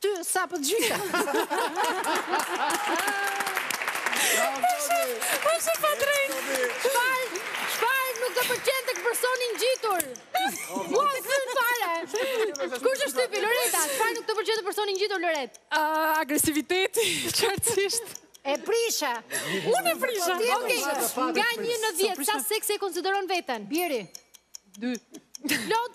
Ty sapo të gjykoj. Po se pa drejt. Çfarë, çfarë nuk të pëlqen te personi ngjitur. Mua s'kam fare. Kush është typi Loreta? Çfarë nuk të pëlqen te personi ngjitur Loret? Agresiviteti, qartësisht. E prisha. Unë e prisha. Okej, nga 1 në 10 sa seksi e konsideron veten? Biri. 2. Plot.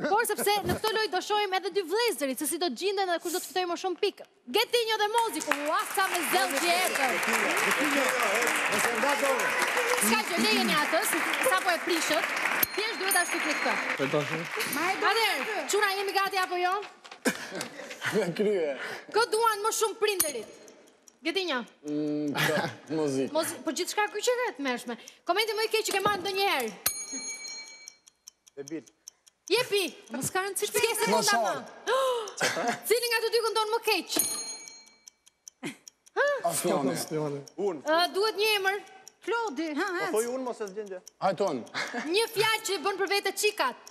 Por sepse në këtë lojë do shohim edhe dy vëllezërit se si do të gjenden dhe kush do të fitojë më shumë pikë. Getinjo dhe Muzi, po ua sa me zell që erdhën. Getinjo, ose nga dorë. S'ka gjë, ne jeni atë, sapo e prishët. Thjesht duhet ta shtypni këtë. Po do të. Atëherë, çuna jemi gati apo jo? Në krye. Kë duan më shumë prindërit? Getinjo. Mm, Muzik. Muzik. Po gjithçka kjo qenka e tmerrshme. Komenti më i keq që ke marrë ndonjëherë. E bitë. Jepi. Më s'ka rëndë cilë. S'ke se mund ama. Cili nga të dy këndon më keq. Asnjoni. Asnjoni. Unë. Duhet një emër. Klodi. Po thuaj unë mos e zgjat. Hajt unë. Një fjalë që bën për vete qikat.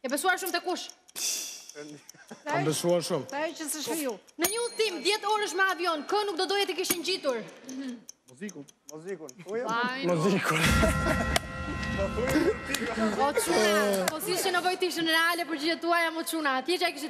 Ke besuar shumë te kush? Kam besuar shumë. Ka e që së shri ju. Në një udhëtim 10 orësh me avion, kë nuk do doje të kishe ngjitur? Muzikun. Muzikun. Muzikun. O çuna, po sikur nuk ishin reale përgjigjet tuaja, mo çuna, atje që e kishe